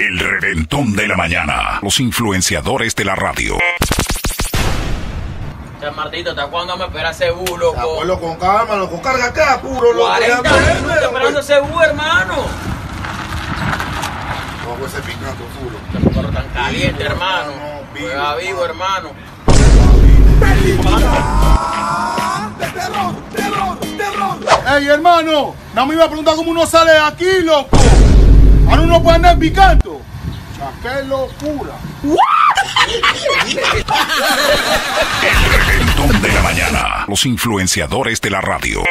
El reventón de la mañana. Los influenciadores de la radio. Ya, Martito, ¿hasta cuándo me espera ese bus, loco? Abuelo, con calma, loco. Carga acá, apuro, loco. 40 Ya, ven, minutos esperando ese bus, hermano. Loco, ese picante, puro. Este tan caliente, Vivo, hermano. hermano, vivo, Juega vivo, hermano. Ey, hermano, no me iba a preguntar cómo uno sale de aquí, loco. Uno puede andar picando. Qué. El reventón de la mañana. Los influenciadores de la radio.